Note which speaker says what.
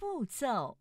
Speaker 1: 步骤。